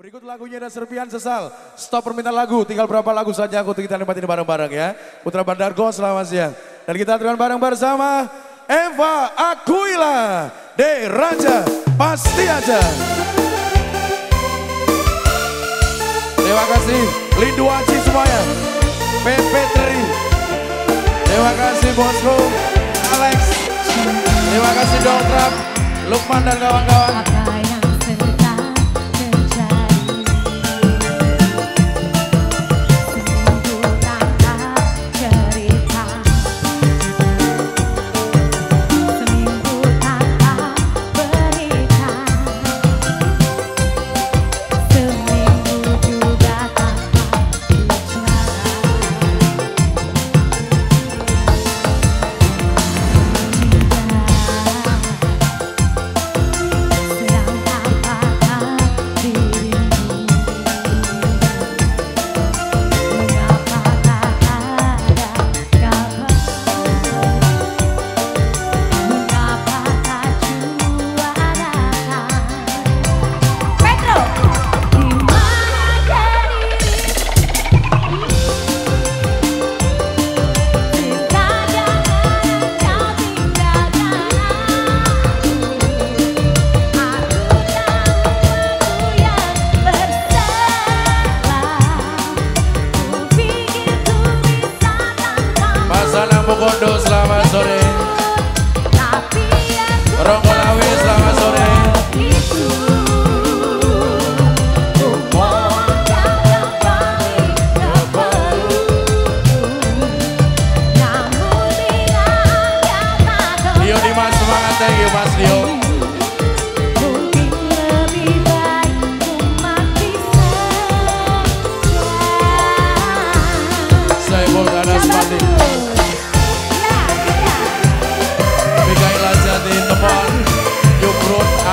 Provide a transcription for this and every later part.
Berikut lagunya ada Serpian Sesal. Stop permintaan lagu, tinggal berapa lagu saja aku kita nikmatin bareng-bareng ya. Putra Bandargo selamat siang. Dan kita aturkan bareng bersama Eva Aquila De Raja Pasti Aja. Terima kasih Lindu Aci semuanya. PP Tri. Terima kasih bosku Alex. Terima kasih Dontrap, Lukman dan kawan-kawan.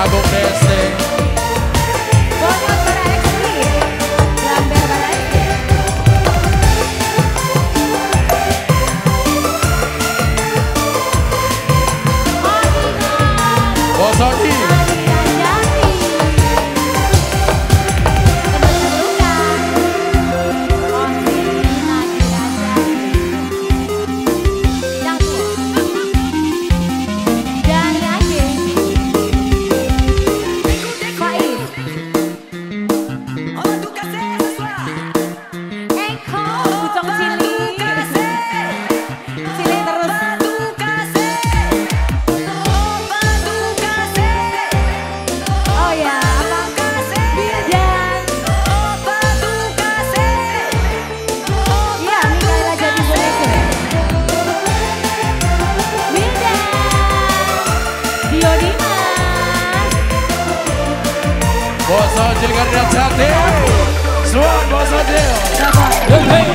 I. Graças a Deus. Amém.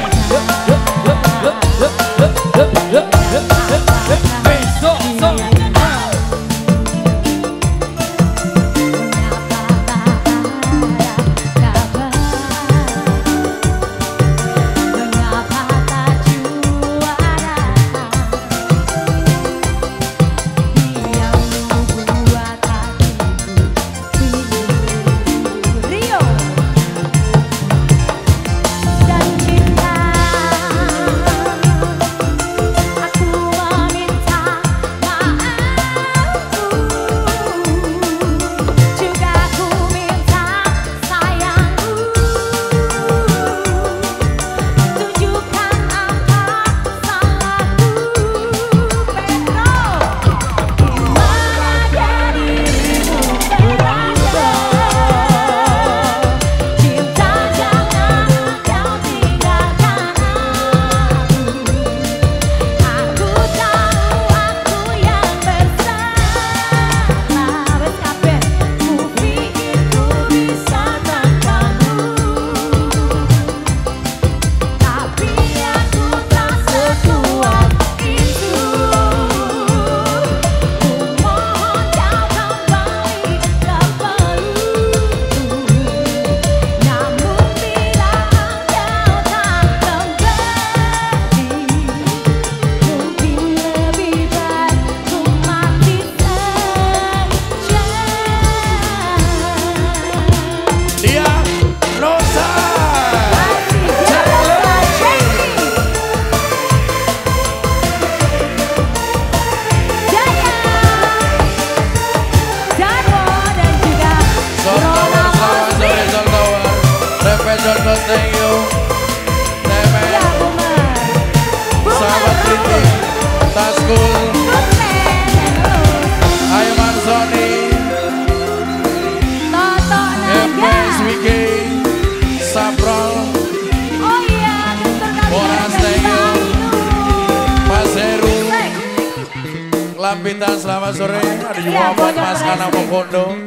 Pintan selamat sore, ada juga buat Mas Kana Mokondo,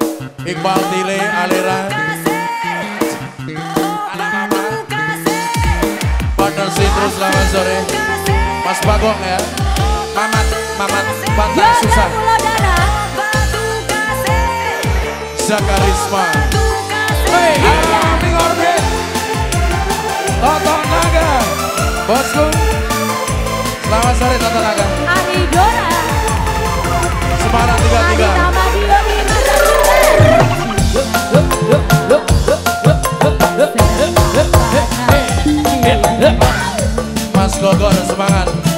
Iqbal Tile, Alera, anak partner Citrus selamat sore, Mas Bagong ya, Mamat, Mamat, Bantang Susah, Zakarisma, Hei, Aming Orbit, Toto Naga, Bosku, selamat sore Toto Naga, Amidora, Semarang 33 Mas Gogor semangat.